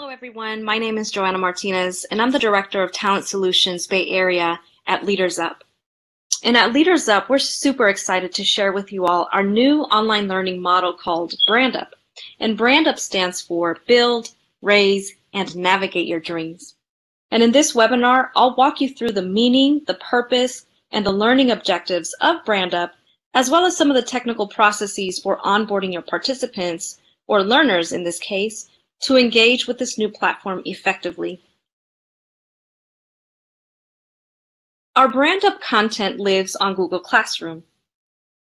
Hello, everyone. My name is Joanna Martinez, and I'm the Director of Talent Solutions Bay Area at Leaders Up. And at Leaders Up, we're super excited to share with you all our new online learning model called Brand Up. And Brand Up stands for Build, Raise, and Navigate Your Dreams. And in this webinar, I'll walk you through the meaning, the purpose, and the learning objectives of Brand Up, as well as some of the technical processes for onboarding your participants, or learners in this case, to engage with this new platform effectively. Our brand up content lives on Google Classroom.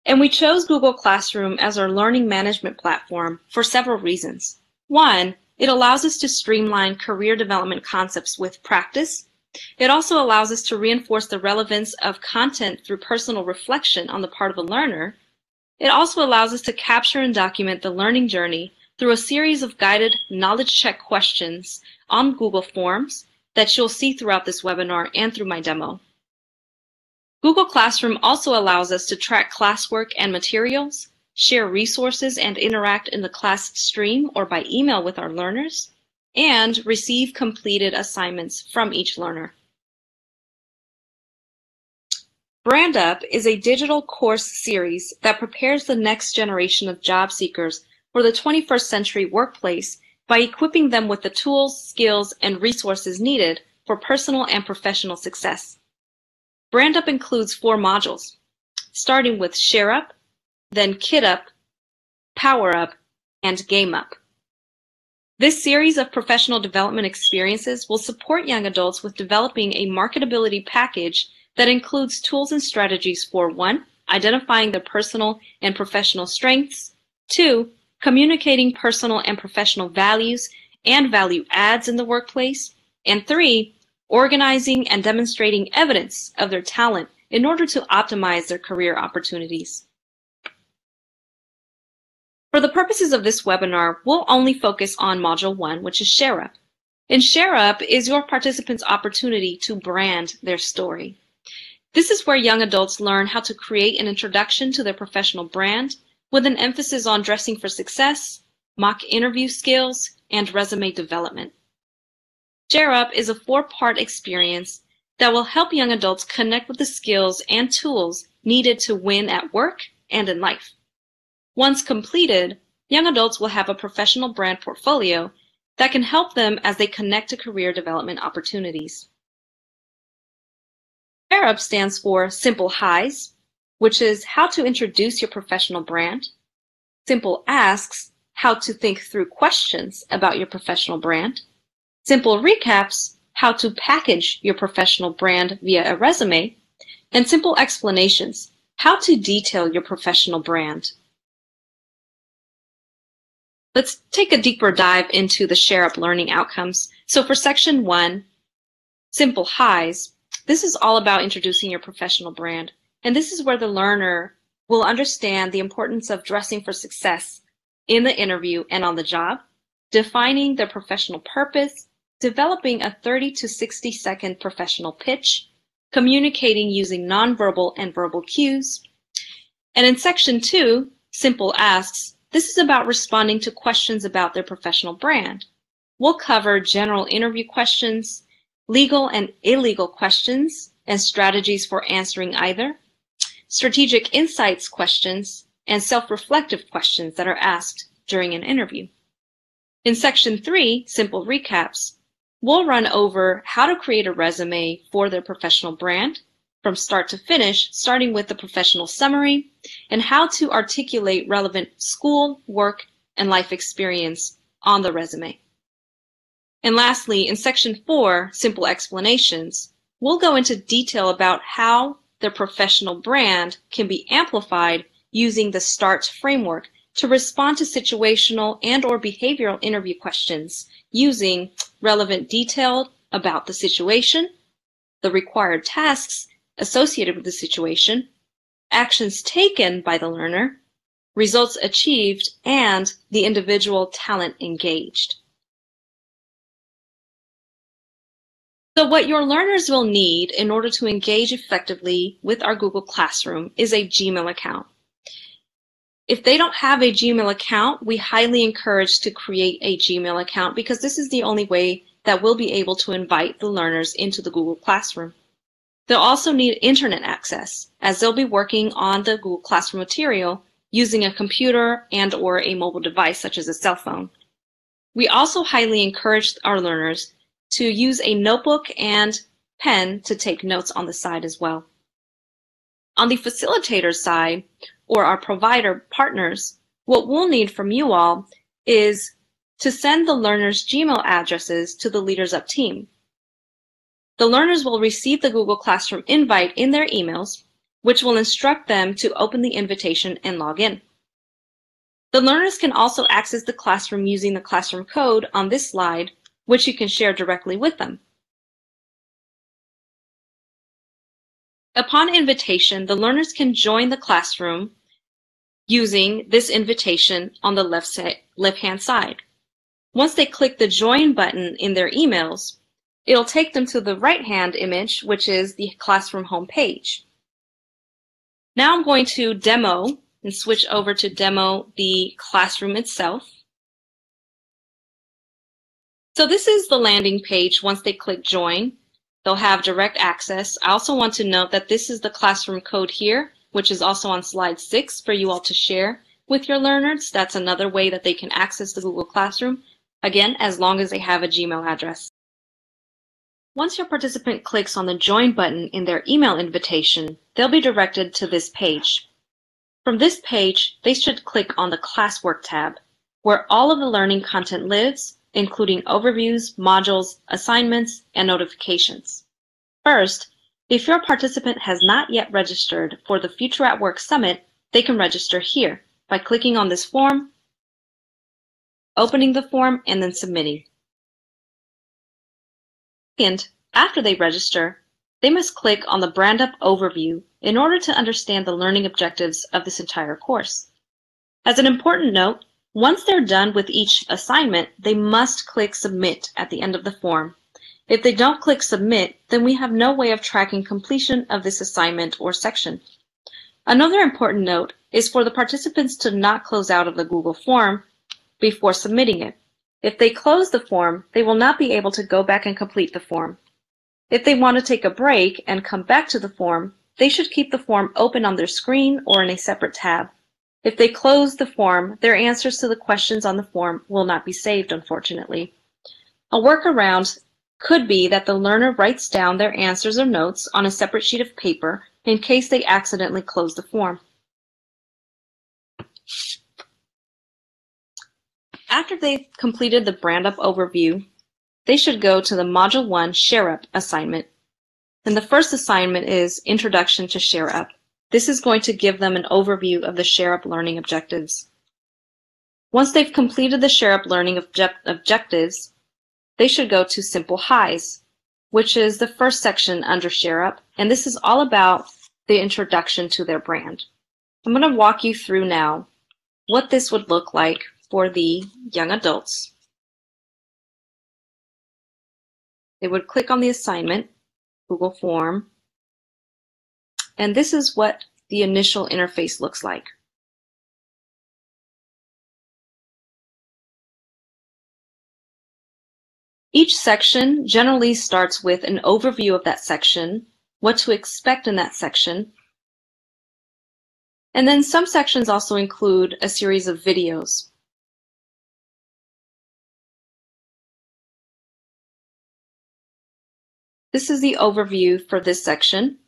And we chose Google Classroom as our learning management platform for several reasons. One, it allows us to streamline career development concepts with practice. It also allows us to reinforce the relevance of content through personal reflection on the part of a learner. It also allows us to capture and document the learning journey through a series of guided knowledge check questions on Google Forms that you'll see throughout this webinar and through my demo. Google Classroom also allows us to track classwork and materials, share resources and interact in the class stream or by email with our learners, and receive completed assignments from each learner. Brand Up is a digital course series that prepares the next generation of job seekers for the 21st century workplace by equipping them with the tools, skills, and resources needed for personal and professional success. BrandUp includes four modules, starting with ShareUp, then KitUp, PowerUp, and GameUp. This series of professional development experiences will support young adults with developing a marketability package that includes tools and strategies for one, identifying their personal and professional strengths, two, communicating personal and professional values and value adds in the workplace, and three, organizing and demonstrating evidence of their talent in order to optimize their career opportunities. For the purposes of this webinar, we'll only focus on Module 1, which is ShareUp. And ShareUp is your participants' opportunity to brand their story. This is where young adults learn how to create an introduction to their professional brand with an emphasis on dressing for success, mock interview skills, and resume development. ShareUp is a four-part experience that will help young adults connect with the skills and tools needed to win at work and in life. Once completed, young adults will have a professional brand portfolio that can help them as they connect to career development opportunities. ShareUp stands for Simple Highs, which is how to introduce your professional brand. Simple asks, how to think through questions about your professional brand. Simple recaps, how to package your professional brand via a resume. And simple explanations, how to detail your professional brand. Let's take a deeper dive into the ShareUp learning outcomes. So for section one, simple highs, this is all about introducing your professional brand. And this is where the learner will understand the importance of dressing for success in the interview and on the job, defining their professional purpose, developing a 30 to 60 second professional pitch, communicating using nonverbal and verbal cues. And in section two, Simple asks, this is about responding to questions about their professional brand. We'll cover general interview questions, legal and illegal questions, and strategies for answering either, strategic insights questions, and self-reflective questions that are asked during an interview. In section three, simple recaps, we'll run over how to create a resume for their professional brand from start to finish, starting with the professional summary and how to articulate relevant school, work, and life experience on the resume. And lastly, in section four, simple explanations, we'll go into detail about how their professional brand can be amplified using the START framework to respond to situational and or behavioral interview questions using relevant detail about the situation, the required tasks associated with the situation, actions taken by the learner, results achieved, and the individual talent engaged. So what your learners will need in order to engage effectively with our Google Classroom is a Gmail account. If they don't have a Gmail account, we highly encourage to create a Gmail account because this is the only way that we'll be able to invite the learners into the Google Classroom. They'll also need internet access as they'll be working on the Google Classroom material using a computer and or a mobile device such as a cell phone. We also highly encourage our learners to use a notebook and pen to take notes on the side as well. On the facilitator side, or our provider partners, what we'll need from you all is to send the learners' Gmail addresses to the Leaders Up team. The learners will receive the Google Classroom invite in their emails, which will instruct them to open the invitation and log in. The learners can also access the classroom using the classroom code on this slide, which you can share directly with them. Upon invitation, the learners can join the classroom using this invitation on the left, left hand side. Once they click the join button in their emails, it'll take them to the right hand image, which is the classroom homepage. Now I'm going to demo and switch over to demo the classroom itself. So this is the landing page once they click join. They'll have direct access. I also want to note that this is the classroom code here, which is also on slide six for you all to share with your learners. That's another way that they can access the Google Classroom, again, as long as they have a Gmail address. Once your participant clicks on the Join button in their email invitation, they'll be directed to this page. From this page, they should click on the Classwork tab, where all of the learning content lives including overviews, modules, assignments, and notifications. First, if your participant has not yet registered for the Future at Work Summit, they can register here by clicking on this form, opening the form, and then submitting. Second, after they register, they must click on the Brand Up Overview in order to understand the learning objectives of this entire course. As an important note, once they're done with each assignment, they must click Submit at the end of the form. If they don't click Submit, then we have no way of tracking completion of this assignment or section. Another important note is for the participants to not close out of the Google form before submitting it. If they close the form, they will not be able to go back and complete the form. If they want to take a break and come back to the form, they should keep the form open on their screen or in a separate tab. If they close the form, their answers to the questions on the form will not be saved, unfortunately. A workaround could be that the learner writes down their answers or notes on a separate sheet of paper in case they accidentally close the form. After they've completed the brand up overview, they should go to the Module 1 Share Up assignment. And the first assignment is Introduction to Share Up. This is going to give them an overview of the ShareUp learning objectives. Once they've completed the ShareUp learning object objectives, they should go to Simple Highs, which is the first section under ShareUp, and this is all about the introduction to their brand. I'm going to walk you through now what this would look like for the young adults. They would click on the assignment, Google Form, and this is what the initial interface looks like. Each section generally starts with an overview of that section, what to expect in that section, and then some sections also include a series of videos. This is the overview for this section.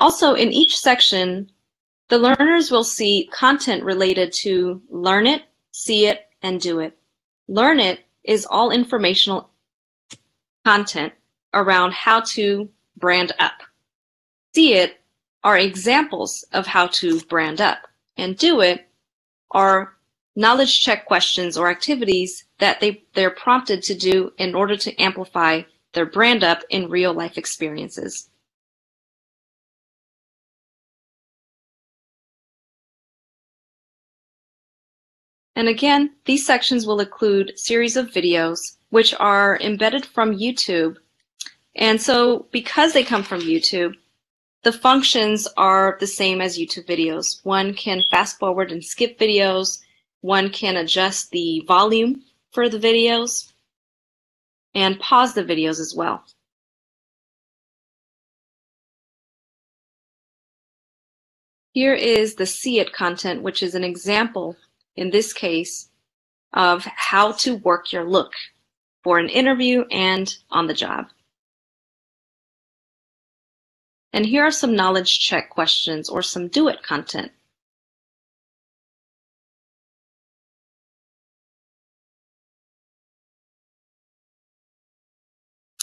Also, in each section, the learners will see content related to learn it, see it, and do it. Learn it is all informational content around how to brand up. See it are examples of how to brand up. And do it are knowledge check questions or activities that they, they're prompted to do in order to amplify their brand up in real life experiences. And again, these sections will include series of videos which are embedded from YouTube And so because they come from YouTube, the functions are the same as YouTube videos. One can fast forward and skip videos. One can adjust the volume for the videos and pause the videos as well. Here is the see it content, which is an example, in this case, of how to work your look for an interview and on the job. And here are some knowledge check questions or some do it content.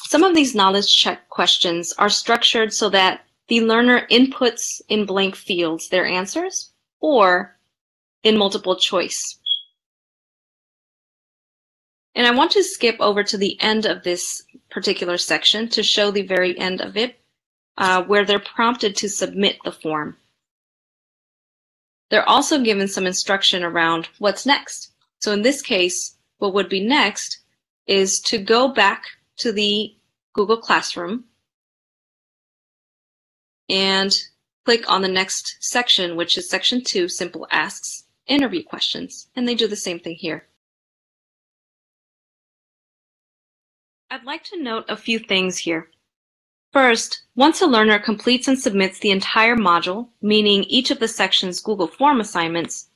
Some of these knowledge check questions are structured so that the learner inputs in blank fields their answers or in multiple choice. And I want to skip over to the end of this particular section to show the very end of it, uh, where they're prompted to submit the form. They're also given some instruction around what's next. So in this case, what would be next is to go back to the Google Classroom and click on the next section, which is section two, simple asks, interview questions. And they do the same thing here. I'd like to note a few things here. First, once a learner completes and submits the entire module, meaning each of the section's Google Form assignments,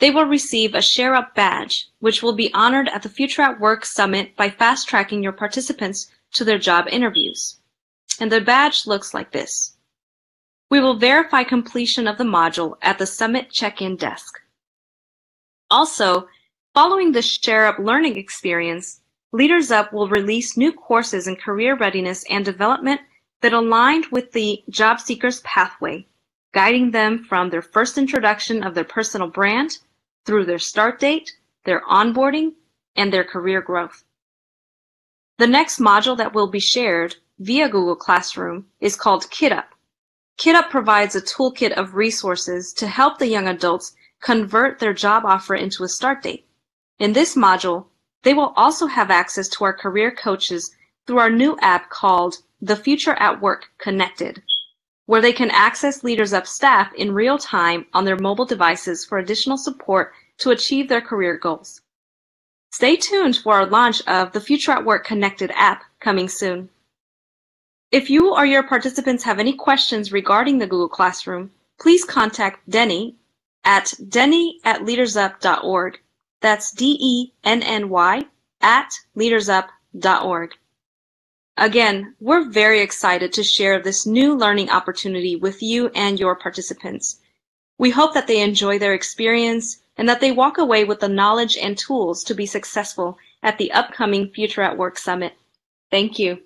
they will receive a ShareUp badge, which will be honored at the Future at Work Summit by fast-tracking your participants to their job interviews. And the badge looks like this. We will verify completion of the module at the Summit check-in desk. Also, following the ShareUp learning experience, Leaders Up will release new courses in career readiness and development that aligned with the job seeker's pathway, guiding them from their first introduction of their personal brand through their start date, their onboarding, and their career growth. The next module that will be shared via Google Classroom is called KitUp. KitUp provides a toolkit of resources to help the young adults convert their job offer into a start date. In this module, they will also have access to our career coaches through our new app called The Future at Work Connected, where they can access Leaders Up staff in real time on their mobile devices for additional support to achieve their career goals. Stay tuned for our launch of the Future at Work Connected app coming soon. If you or your participants have any questions regarding the Google Classroom, please contact Denny at denny at leadersup.org. That's D-E-N-N-Y at leadersup.org. Again, we're very excited to share this new learning opportunity with you and your participants. We hope that they enjoy their experience and that they walk away with the knowledge and tools to be successful at the upcoming Future at Work Summit. Thank you.